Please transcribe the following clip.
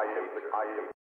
I am, I am, I am.